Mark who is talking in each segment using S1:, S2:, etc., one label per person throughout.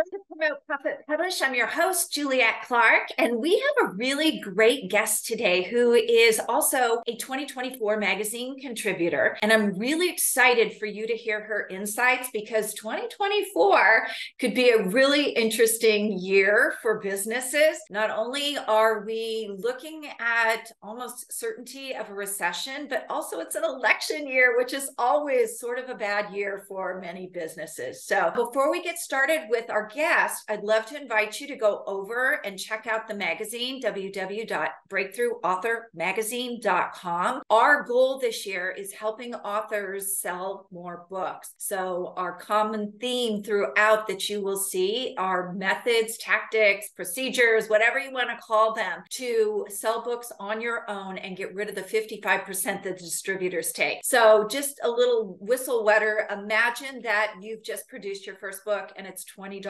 S1: To Promote Profit Publish. I'm your host, Juliet Clark, and we have a really great guest today who is also a 2024 magazine contributor. And I'm really excited for you to hear her insights because 2024 could be a really interesting year for businesses. Not only are we looking at almost certainty of a recession, but also it's an election year, which is always sort of a bad year for many businesses. So before we get started with our guest, I'd love to invite you to go over and check out the magazine, www.breakthroughauthormagazine.com. Our goal this year is helping authors sell more books. So, our common theme throughout that you will see are methods, tactics, procedures, whatever you want to call them, to sell books on your own and get rid of the 55% that the distributors take. So, just a little whistle wetter. Imagine that you've just produced your first book and it's $20.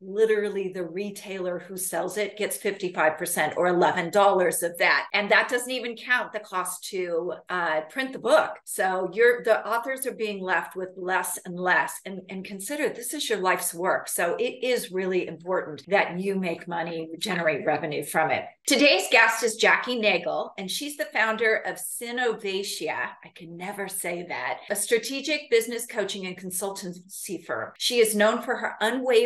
S1: Literally, the retailer who sells it gets 55% or $11 of that. And that doesn't even count the cost to uh, print the book. So you're the authors are being left with less and less. And, and consider this is your life's work. So it is really important that you make money, generate revenue from it. Today's guest is Jackie Nagel, and she's the founder of Synnovatia. I can never say that, a strategic business coaching and consultancy firm. She is known for her unwavering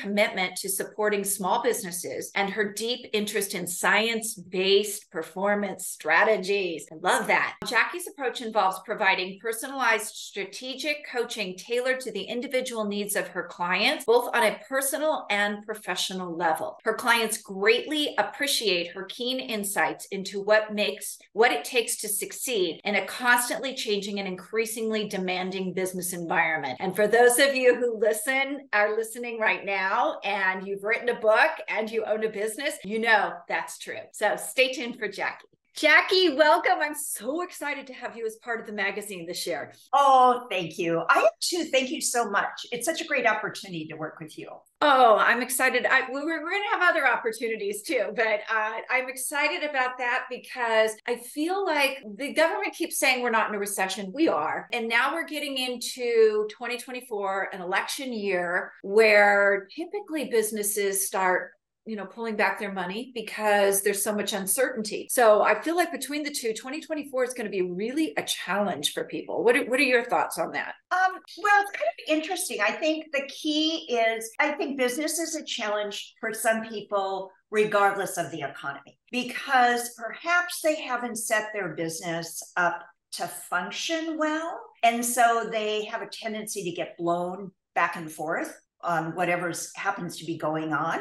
S1: commitment to supporting small businesses and her deep interest in science based performance strategies. I love that. Jackie's approach involves providing personalized strategic coaching tailored to the individual needs of her clients, both on a personal and professional level. Her clients greatly appreciate her keen insights into what makes what it takes to succeed in a constantly changing and increasingly demanding business environment. And for those of you who listen, are listening right now, and you've written a book and you own a business, you know that's true. So stay tuned for Jackie. Jackie, welcome. I'm so excited to have you as part of the magazine this year.
S2: Oh, thank you. I am too. Thank you so much. It's such a great opportunity to work with you.
S1: Oh, I'm excited. I, we're, we're going to have other opportunities too, but uh, I'm excited about that because I feel like the government keeps saying we're not in a recession. We are. And now we're getting into 2024, an election year where typically businesses start you know pulling back their money because there's so much uncertainty. So i feel like between the two 2024 is going to be really a challenge for people. What are, what are your thoughts on that?
S2: Um, well it's kind of interesting. I think the key is i think business is a challenge for some people regardless of the economy because perhaps they haven't set their business up to function well. And so they have a tendency to get blown back and forth on whatever happens to be going on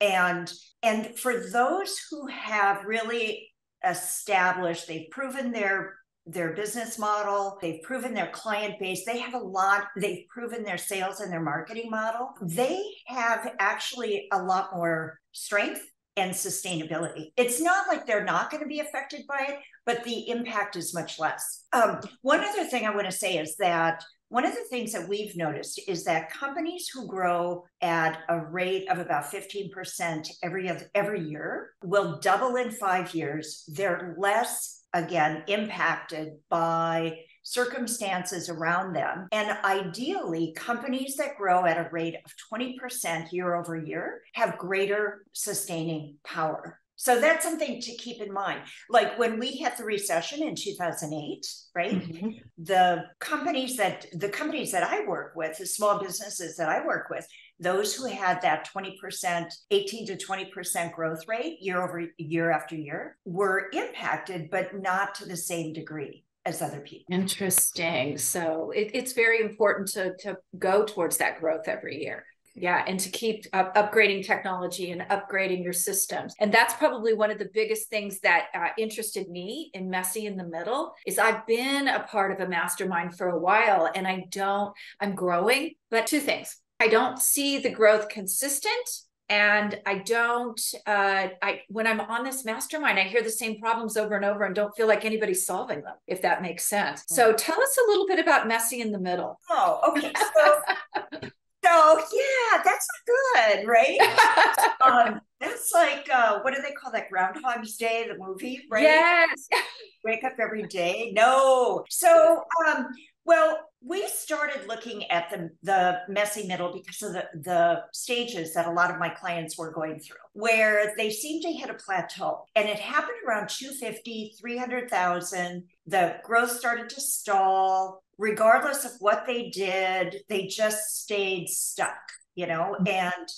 S2: and and for those who have really established they've proven their their business model they've proven their client base they have a lot they've proven their sales and their marketing model they have actually a lot more strength and sustainability. It's not like they're not going to be affected by it but the impact is much less. Um, one other thing i want to say is that one of the things that we've noticed is that companies who grow at a rate of about 15% every every year will double in 5 years. They're less again impacted by circumstances around them. And ideally, companies that grow at a rate of 20% year over year have greater sustaining power. So that's something to keep in mind. Like when we had the recession in 2008, right? Mm-hmm. The companies that the companies that I work with, the small businesses that I work with, those who had that 20%, 18 to 20% growth rate year over year after year were impacted, but not to the same degree as other people.
S1: Interesting. So it, it's very important to, to go towards that growth every year. Yeah, and to keep uh, upgrading technology and upgrading your systems. And that's probably one of the biggest things that uh, interested me in Messy in the Middle is I've been a part of a mastermind for a while and I don't I'm growing, but two things. I don't see the growth consistent and i don't uh i when i'm on this mastermind i hear the same problems over and over and don't feel like anybody's solving them if that makes sense so tell us a little bit about messy in the middle
S2: oh okay so So yeah, that's good, right? um, that's like uh, what do they call that? Groundhog's Day, the movie, right?
S1: Yes.
S2: Wake up every day. No. So um, Well, we started looking at the, the messy middle because of the, the stages that a lot of my clients were going through, where they seemed to hit a plateau. And it happened around 250, 300,000. The growth started to stall. Regardless of what they did, they just stayed stuck, you know, mm-hmm. and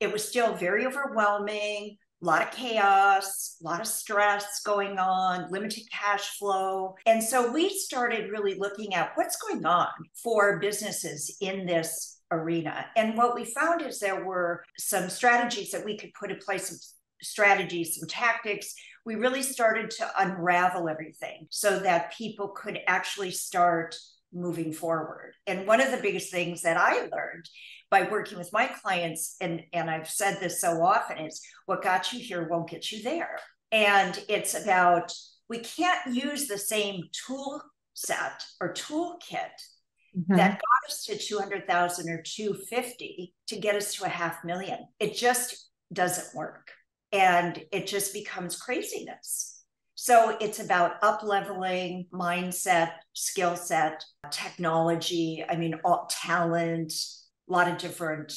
S2: it was still very overwhelming a lot of chaos, a lot of stress going on, limited cash flow. And so we started really looking at what's going on for businesses in this arena. And what we found is there were some strategies that we could put in place, some strategies, some tactics. We really started to unravel everything so that people could actually start moving forward. And one of the biggest things that I learned by working with my clients, and, and I've said this so often, is what got you here won't get you there. And it's about we can't use the same tool set or toolkit mm-hmm. that got us to 200,000 or 250 to get us to a half million. It just doesn't work. And it just becomes craziness. So it's about up leveling mindset, skill set, technology, I mean, all, talent, a lot of different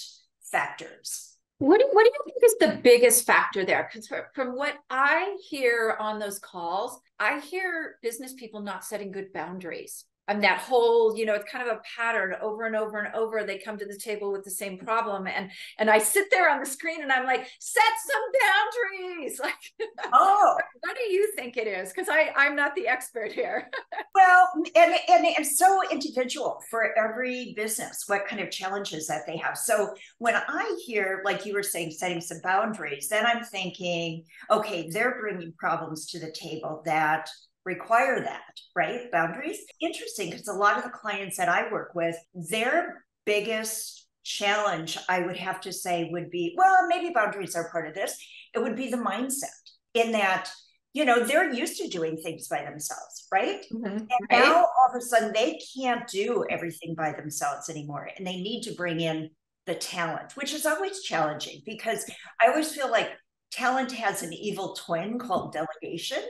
S2: factors.
S1: What do, what do you think is the biggest factor there? Because from what I hear on those calls, I hear business people not setting good boundaries and that whole you know it's kind of a pattern over and over and over they come to the table with the same problem and and i sit there on the screen and i'm like set some boundaries! Like oh. what do you think it is? Because i i'm not the expert here.
S2: Well and, and it's so individual for every business what kind of challenges that they have. So when i hear like you were saying setting some boundaries then i'm thinking okay they're bringing problems to the table that require that, right? Boundaries. Interesting because a lot of the clients that I work with, their biggest challenge, I would have to say, would be well, maybe boundaries are part of this. It would be the mindset in that, you know, they're used to doing things by themselves, right? Mm-hmm. And right. now all of a sudden they can't do everything by themselves anymore. And they need to bring in the talent, which is always challenging because I always feel like talent has an evil twin called delegation.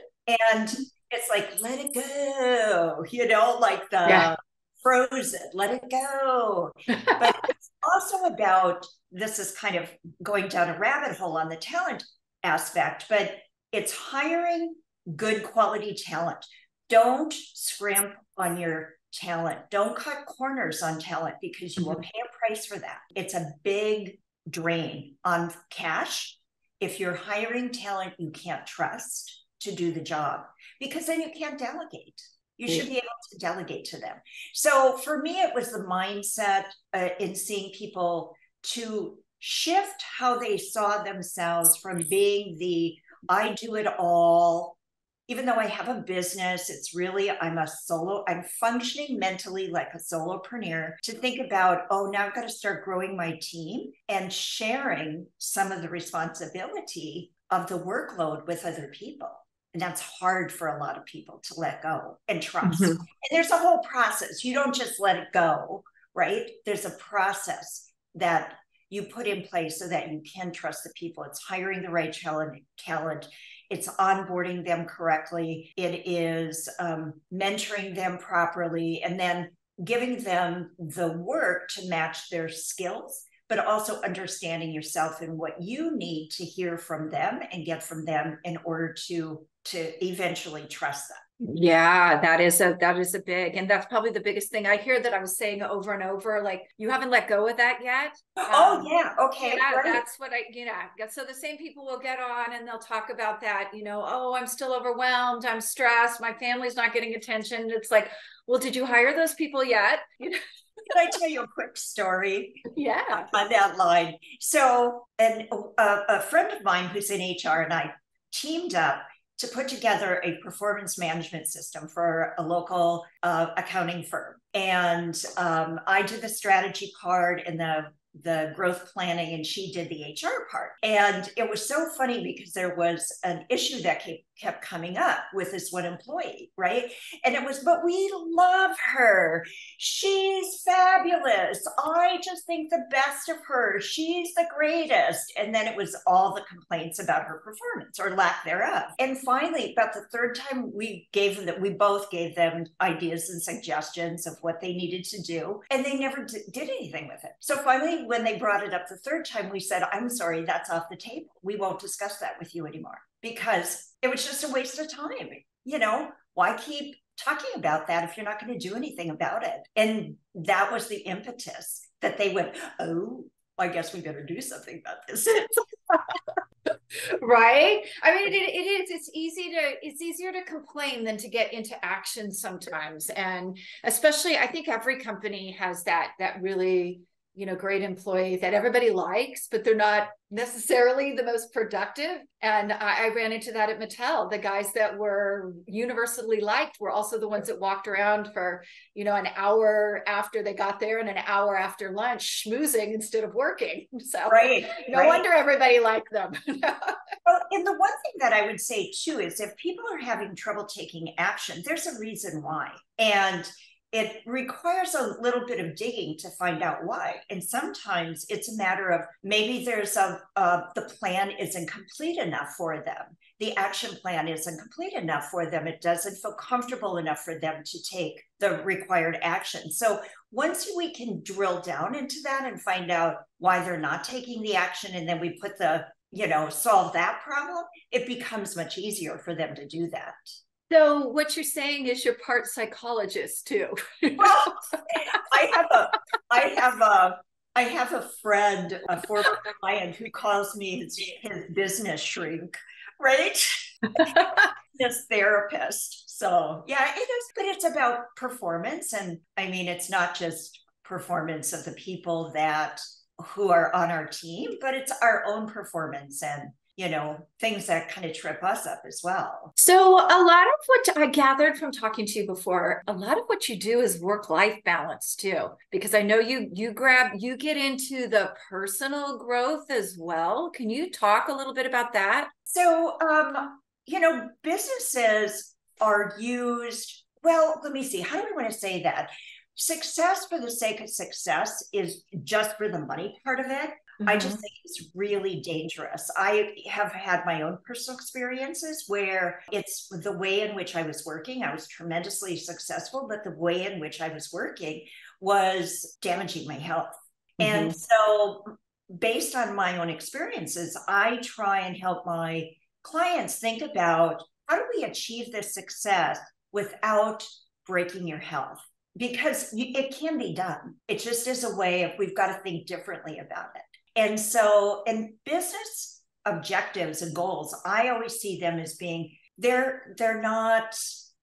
S2: And it's like let it go you know like the yeah. frozen let it go. But it's also about this is kind of going down a rabbit hole on the talent aspect but it's hiring good quality talent. Don't scrimp on your talent. Don't cut corners on talent because you mm-hmm. will pay a price for that. It's a big drain on cash. If you're hiring talent you can't trust to do the job because then you can't delegate. You should be able to delegate to them. So for me, it was the mindset uh, in seeing people to shift how they saw themselves from being the I do it all. Even though I have a business, it's really, I'm a solo, I'm functioning mentally like a solopreneur to think about, oh, now I've got to start growing my team and sharing some of the responsibility of the workload with other people. And that's hard for a lot of people to let go and trust. Mm-hmm. And there's a whole process. You don't just let it go, right? There's a process that you put in place so that you can trust the people. It's hiring the right talent, talent. It's onboarding them correctly. It is um, mentoring them properly, and then giving them the work to match their skills but also understanding yourself and what you need to hear from them and get from them in order to to eventually trust them
S1: yeah that is a that is a big and that's probably the biggest thing i hear that i was saying over and over like you haven't let go of that yet
S2: oh um, yeah okay
S1: that, that's what i you know so the same people will get on and they'll talk about that you know oh i'm still overwhelmed i'm stressed my family's not getting attention it's like well did you hire those people yet you know
S2: can I tell you a quick story?
S1: Yeah.
S2: On that line. So, and a, a friend of mine who's in HR and I teamed up to put together a performance management system for a local uh, accounting firm. And um, I did the strategy part and the the growth planning and she did the HR part. And it was so funny because there was an issue that came, kept coming up with this one employee, right? And it was, but we love her. She's fabulous. I just think the best of her. She's the greatest. And then it was all the complaints about her performance or lack thereof. And finally, about the third time we gave them that, we both gave them ideas and suggestions of what they needed to do. And they never d- did anything with it. So finally, when they brought it up the third time, we said, I'm sorry, that's off the table. We won't discuss that with you anymore because it was just a waste of time. You know, why keep talking about that if you're not going to do anything about it? And that was the impetus that they went, oh, I guess we better do something about this.
S1: right i mean it, it is it's easy to it's easier to complain than to get into action sometimes and especially i think every company has that that really you know great employee that everybody likes but they're not necessarily the most productive. And I, I, ran into that at mattel. The guys that were universally liked were also the ones that walked around for you know an hour after they got there and an hour after lunch schmoozing instead of working. So
S2: right
S1: no
S2: right.
S1: wonder everybody liked them.
S2: Well, and the one thing that i would say too is if people are having trouble taking action there's a reason why. And it requires a little bit of digging to find out why. And sometimes it's a matter of maybe there's a, the plan isn't complete enough for them. The action plan isn't complete enough for them. It doesn't feel comfortable enough for them to take the required action. So once we can drill down into that and find out why they're not taking the action, and then we put the, you know, solve that problem, it becomes much easier for them to do that.
S1: So what you're saying is you're part psychologist too.
S2: well, I have a I have a I have a friend, a former client who calls me his, his business shrink, right? this therapist. So yeah, it is, but it's about performance. And I mean, it's not just performance of the people that who are on our team, but it's our own performance and you know, things that kind of trip us up as well.
S1: So, a lot of what I gathered from talking to you before, a lot of what you do is work life balance too, because I know you you grab you get into the personal growth as well. Can you talk a little bit about that?
S2: So, um, you know, businesses are used. Well, let me see. How do we want to say that? Success for the sake of success is just for the money part of it. Mm-hmm. I just think it's really dangerous. I have had my own personal experiences where it's the way in which I was working. I was tremendously successful, but the way in which I was working was damaging my health. Mm-hmm. And so, based on my own experiences, I try and help my clients think about how do we achieve this success without breaking your health? Because it can be done. It just is a way of we've got to think differently about it. And so, in business objectives and goals, I always see them as being they're they're not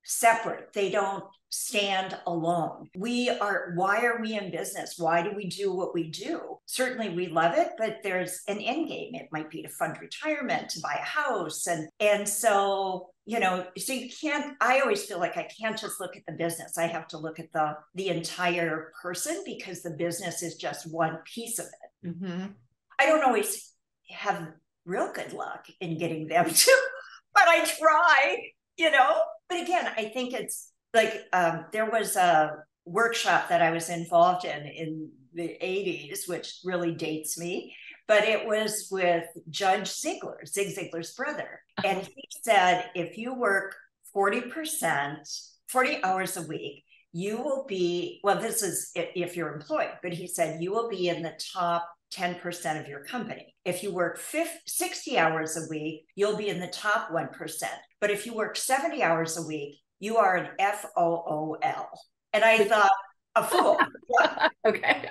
S2: separate. They don't stand alone. We are, why are we in business? Why do we do what we do? Certainly we love it, but there's an end game. It might be to fund retirement, to buy a house. And, and so, you know, so you can't, I always feel like I can't just look at the business. I have to look at the, the entire person because the business is just one piece of it. Mm-hmm. I don't always have real good luck in getting them to, but I try, you know. But again, I think it's like um, there was a workshop that I was involved in in the 80s, which really dates me, but it was with Judge Ziglar, Zig Ziglar's brother. And he said, if you work 40%, 40 hours a week, you will be, well, this is if you're employed, but he said you will be in the top 10% of your company. If you work 50, 60 hours a week, you'll be in the top 1%. But if you work 70 hours a week, you are an F O O L. And I thought, a fool.
S1: okay.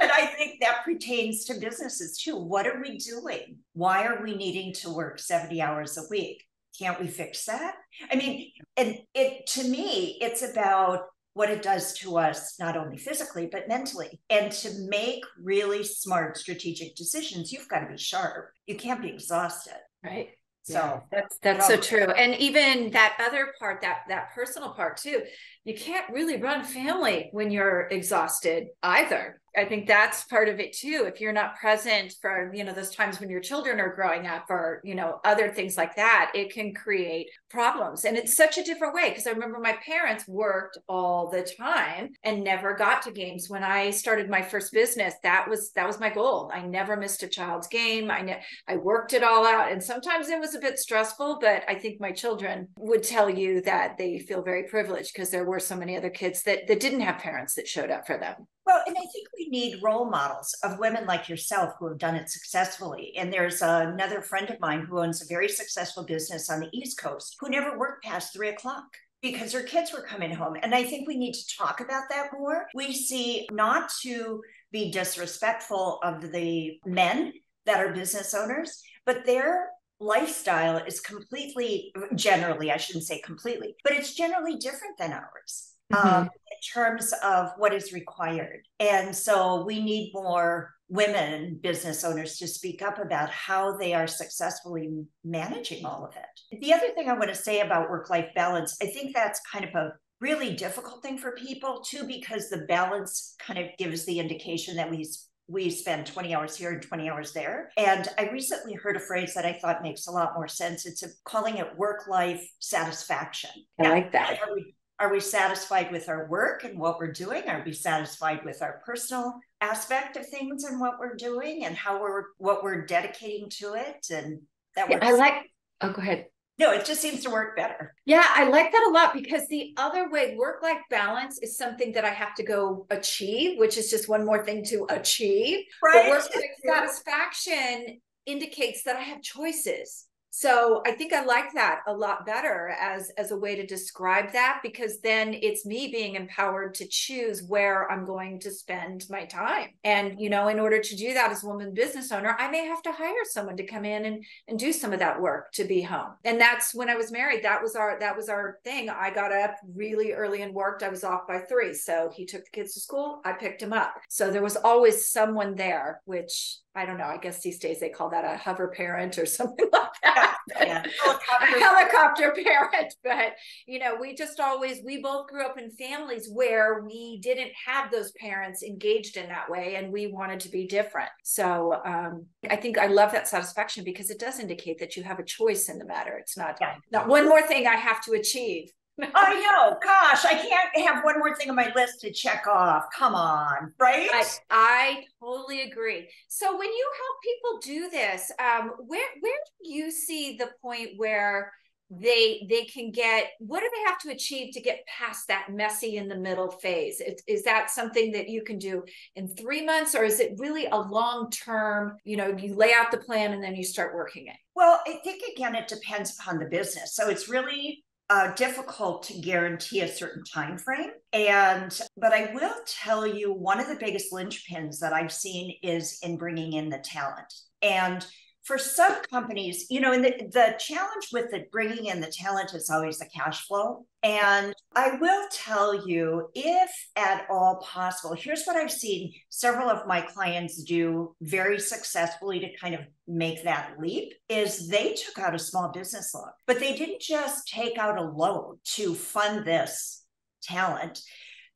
S2: and I think that pertains to businesses too. What are we doing? Why are we needing to work 70 hours a week? Can't we fix that? I mean, and it to me, it's about what it does to us, not only physically, but mentally. And to make really smart strategic decisions, you've got to be sharp. You can't be exhausted.
S1: Right.
S2: So
S1: that's that's so true. And even that other part, that that personal part too, you can't really run family when you're exhausted either. I think that's part of it too. If you're not present for, you know, those times when your children are growing up or, you know, other things like that, it can create problems. And it's such a different way because I remember my parents worked all the time and never got to games. When I started my first business, that was that was my goal. I never missed a child's game. I ne- I worked it all out and sometimes it was a bit stressful, but I think my children would tell you that they feel very privileged because there were so many other kids that that didn't have parents that showed up for them.
S2: Well, and I think we need role models of women like yourself who have done it successfully. And there's another friend of mine who owns a very successful business on the East Coast who never worked past three o'clock because her kids were coming home. And I think we need to talk about that more. We see not to be disrespectful of the men that are business owners, but their lifestyle is completely, generally, I shouldn't say completely, but it's generally different than ours. Mm-hmm. Um, terms of what is required. And so we need more women business owners to speak up about how they are successfully managing all of it. The other thing I want to say about work life balance, I think that's kind of a really difficult thing for people too, because the balance kind of gives the indication that we we spend 20 hours here and 20 hours there. And I recently heard a phrase that I thought makes a lot more sense. It's a, calling it work life satisfaction.
S1: I now, like that.
S2: Are we, are we satisfied with our work and what we're doing? Are we satisfied with our personal aspect of things and what we're doing and how we're what we're dedicating to it? And that
S1: yeah, I like oh go ahead.
S2: No, it just seems to work better.
S1: Yeah, I like that a lot because the other way, work life balance is something that I have to go achieve, which is just one more thing to achieve.
S2: Right.
S1: Work life satisfaction indicates that I have choices so i think i like that a lot better as as a way to describe that because then it's me being empowered to choose where i'm going to spend my time. And you know in order to do that as a woman business owner i may have to hire someone to come in and and do some of that work to be home. And that's when i was married that was our that was our thing. I got up really early and worked. I was off by three. So he took the kids to school. I picked him up. So there was always someone there which I don't know. I guess these days they call that a hover parent or something like that. Yeah, helicopter. helicopter parent. But, you know, we just always, we both grew up in families where we didn't have those parents engaged in that way and we wanted to be different. So um, I think I love that satisfaction because it does indicate that you have a choice in the matter. It's not, yeah. not one more thing I have to achieve.
S2: I know. Gosh, I can't have one more thing on my list to check off. Come on, right?
S1: I, I totally agree. So when you help people do this, um, where where do you see the point where they they can get what do they have to achieve to get past that messy in the middle phase is, is that something that you can do in three months or is it really a long term you know you lay out the plan and then you start working it
S2: well i think again it depends upon the business so it's really uh, difficult to guarantee a certain time frame and but i will tell you one of the biggest linchpins that i've seen is in bringing in the talent. And for some companies, you know, and the, the challenge with the bringing in the talent is always the cash flow. And I will tell you, if at all possible, here's what I've seen several of my clients do very successfully to kind of make that leap is they took out a small business loan, but they didn't just take out a loan to fund this talent.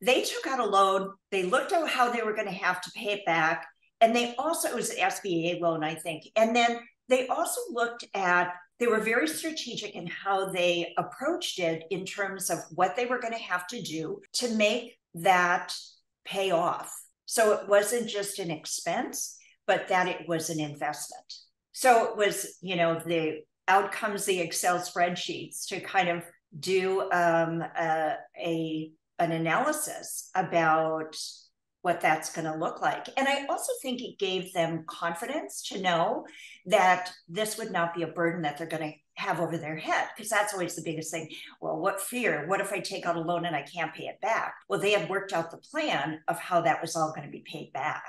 S2: They took out a loan, they looked at how they were going to have to pay it back and they also it was an SBA loan, I think. And then they also looked at they were very strategic in how they approached it in terms of what they were going to have to do to make that pay off. So it wasn't just an expense, but that it was an investment. So it was, you know, the outcomes, the Excel spreadsheets to kind of do um, a, a an analysis about what that's going to look like. And I also think it gave them confidence to know that this would not be a burden that they're going to have over their head, because that's always the biggest thing. Well, what fear? What if I take out a loan and I can't pay it back? Well, they had worked out the plan of how that was all going to be paid back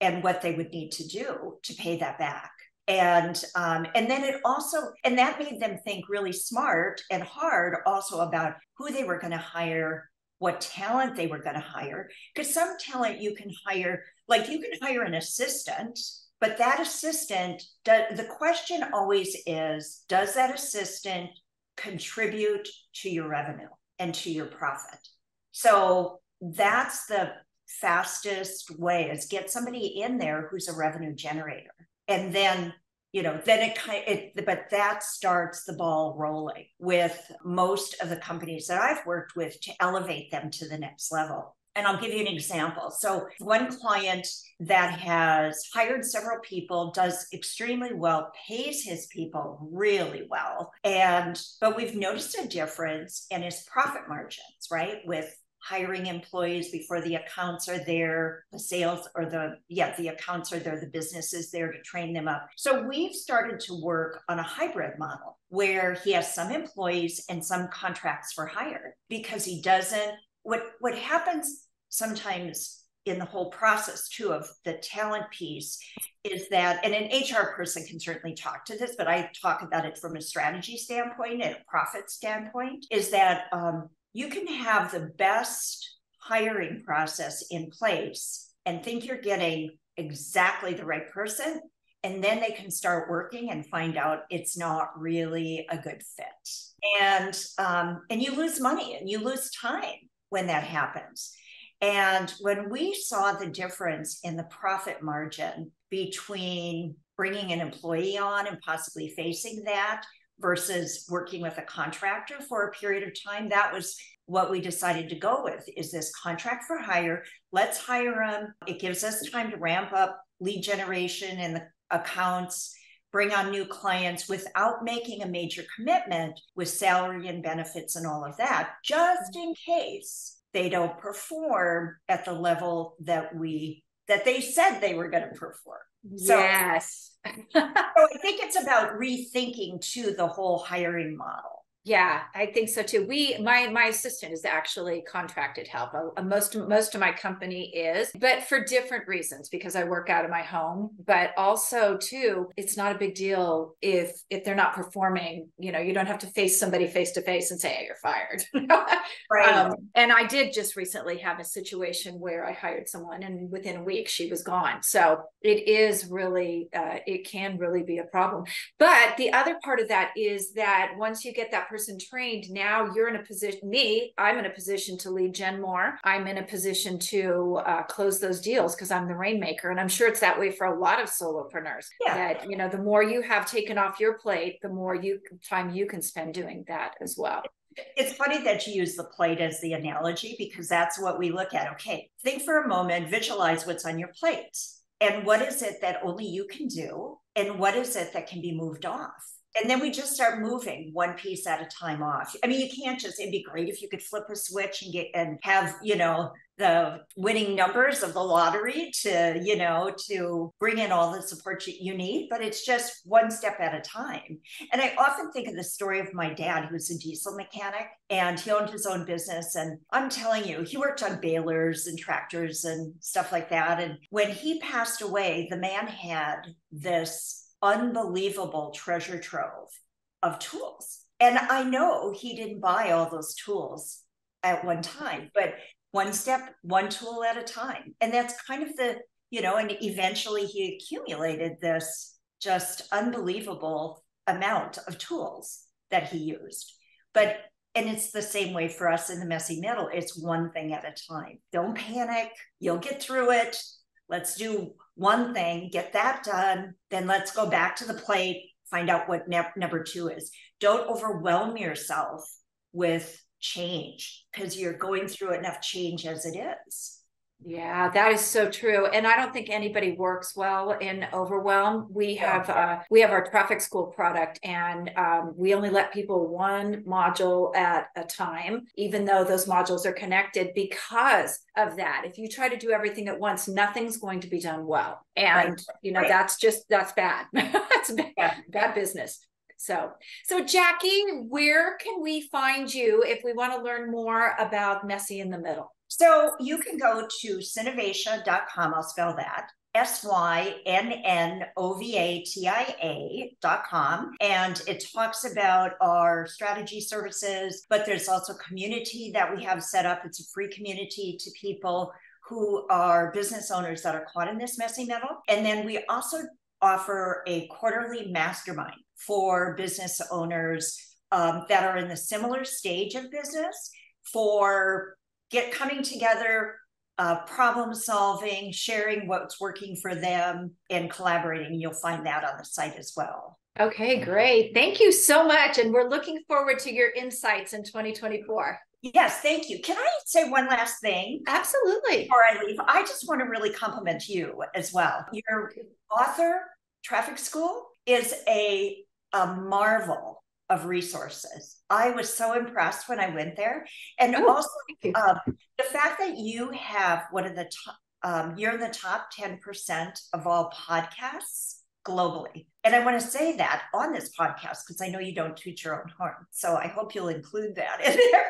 S2: and what they would need to do to pay that back and um, and then it also and that made them think really smart and hard also about who they were going to hire what talent they were going to hire. Because some talent you can hire, like you can hire an assistant, but that assistant, does, the question always is does that assistant contribute to your revenue and to your profit? So that's the fastest way is get somebody in there who's a revenue generator. And then you know then it kind it but that starts the ball rolling with most of the companies that i've worked with to elevate them to the next level and I'll give you an example. So, one client that has hired several people, does extremely well, pays his people really well. And, but we've noticed a difference in his profit margins, right? With hiring employees before the accounts are there, the sales or the, yeah, the accounts are there, the business is there to train them up. So we've started to work on a hybrid model where he has some employees and some contracts for hire because he doesn't, what, what happens sometimes in the whole process too of the talent piece is that and an hr person can certainly talk to this but i talk about it from a strategy standpoint and a profit standpoint is that um, you can have the best hiring process in place and think you're getting exactly the right person and then they can start working and find out it's not really a good fit. And um, and you lose money and you lose time when that happens. And when we saw the difference in the profit margin between bringing an employee on and possibly facing that versus working with a contractor for a period of time that was what we decided to go with is this contract for hire. Let's hire them it gives us time to ramp up lead generation and the accounts bring on new clients without making a major commitment with salary and benefits and all of that just in case they don't perform at the level that we that they said they were going to perform
S1: so, yes
S2: so I think it's about rethinking to the whole hiring model.
S1: Yeah, I think so too. We my my assistant is actually contracted help. Uh, most most of my company is, but for different reasons because I work out of my home, but also too, it's not a big deal if if they're not performing, you know, you don't have to face somebody face to face and say, hey, you're fired. right. Um, and I did just recently have a situation where I hired someone and within a week she was gone. So it is really uh, it can really be a problem. But the other part of that is that once you get that person trained, now you're in a position, me, I'm in a position to lead gen more. I'm in a position to uh, close those deals because I'm the rainmaker. And I'm sure it's that way for a lot of solopreneurs. Yeah. That, you know, the more you have taken off your plate, the more you time you can spend doing that as well.
S2: It's funny that you use the plate as the analogy because that's what we look at. Okay, think for a moment, visualize what's on your plate. And what is it that only you can do? And what is it that can be moved off? And then we just start moving one piece at a time off. I mean, you can't just, it'd be great if you could flip a switch and get and have, you know, the winning numbers of the lottery to, you know, to bring in all the support you need, but it's just one step at a time. And I often think of the story of my dad, who was a diesel mechanic and he owned his own business. And I'm telling you, he worked on balers and tractors and stuff like that. And when he passed away, the man had this unbelievable treasure trove of tools. And I know he didn't buy all those tools at one time, but one step, one tool at a time. And that's kind of the, you know, and eventually he accumulated this just unbelievable amount of tools that he used. But and it's the same way for us in the messy middle. It's one thing at a time. Don't panic. You'll get through it. Let's do one thing, get that done. Then let's go back to the plate, find out what ne- number two is. Don't overwhelm yourself with change because you're going through enough change as it is.
S1: Yeah, that is so true. And I don't think anybody works well in overwhelm. We have uh, we have our traffic school product, and um, we only let people one module at a time, even though those modules are connected. Because of that, if you try to do everything at once, nothing's going to be done well. And right. you know right. that's just that's bad. that's bad, yeah. bad business. So, so Jackie, where can we find you if we want to learn more about Messy in the Middle?
S2: So you can go to synnovatia.com. I'll spell that. S Y N N O V A T I A dot com. And it talks about our strategy services, but there's also community that we have set up. It's a free community to people who are business owners that are caught in this messy middle. And then we also offer a quarterly mastermind for business owners um, that are in the similar stage of business for get coming together uh, problem solving sharing what's working for them and collaborating you'll find that on the site as well
S1: okay great thank you so much and we're looking forward to your insights in 2024
S2: Yes, thank you. Can I say one last thing?
S1: Absolutely.
S2: Before I leave, I just want to really compliment you as well. Your author, Traffic School, is a, a marvel of resources. I was so impressed when I went there. And oh, also um, the fact that you have one of the top, um, you're in the top 10% of all podcasts globally. And I want to say that on this podcast because I know you don't toot your own horn. So I hope you'll include that in there.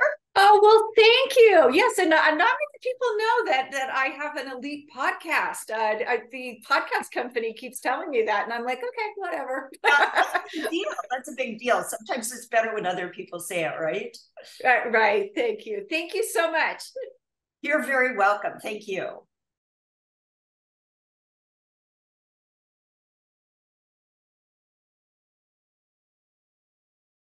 S1: Oh well, thank you. Yes, and not, not many people know that that I have an elite podcast. Uh, I, the podcast company keeps telling me that, and I'm like, okay, whatever. uh,
S2: that's, a deal. that's a big deal. Sometimes it's better when other people say it, right?
S1: Right. right. Thank you. Thank you so much.
S2: You're very welcome. Thank you.